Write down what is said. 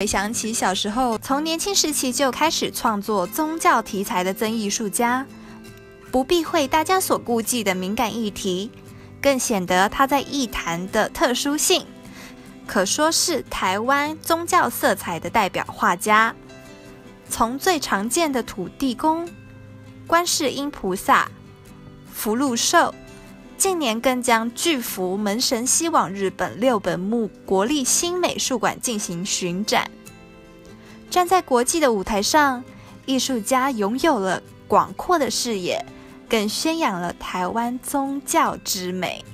回想起小时候，从年轻时期就开始创作宗教题材的曾艺术家，不避讳大家所顾忌的敏感议题，更显得他在艺坛的特殊性，可说是台湾宗教色彩的代表画家。从最常见的土地公、观世音菩萨、福禄寿。近年更将巨幅门神西往日本六本木国立新美术馆进行巡展。站在国际的舞台上，艺术家拥有了广阔的视野，更宣扬了台湾宗教之美。